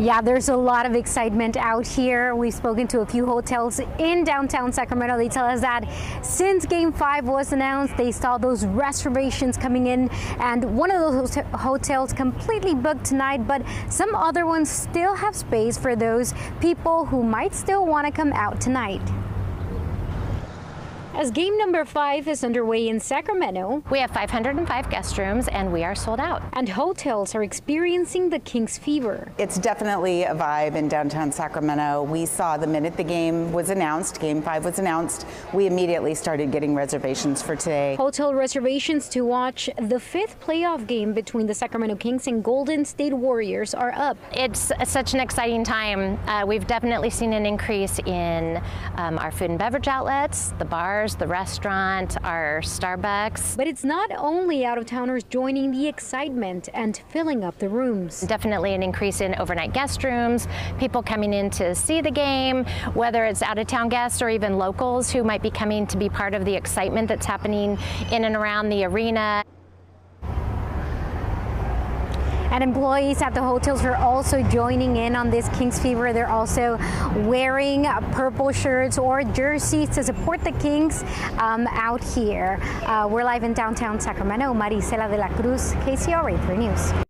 Yeah, there's a lot of excitement out here. We've spoken to a few hotels in downtown Sacramento. They tell us that since game five was announced, they saw those reservations coming in, and one of those hotels completely booked tonight, but some other ones still have space for those people who might still want to come out tonight. As game number five is underway in Sacramento, we have 505 guest rooms and we are sold out. And hotels are experiencing the Kings fever. It's definitely a vibe in downtown Sacramento. We saw the minute the game was announced, game five was announced, we immediately started getting reservations for today. Hotel reservations to watch the fifth playoff game between the Sacramento Kings and Golden State Warriors are up. It's such an exciting time. Uh, we've definitely seen an increase in um, our food and beverage outlets, the bars, bars, the restaurant, our Starbucks. But it's not only out of towners joining the excitement and filling up the rooms. Definitely an increase in overnight guest rooms, people coming in to see the game, whether it's out of town guests or even locals who might be coming to be part of the excitement that's happening in and around the arena. And employees at the hotels are also joining in on this Kings Fever. They're also wearing purple shirts or jerseys to support the Kings um, out here. Uh, we're live in downtown Sacramento. Marisela de la Cruz, KCRA 3 News.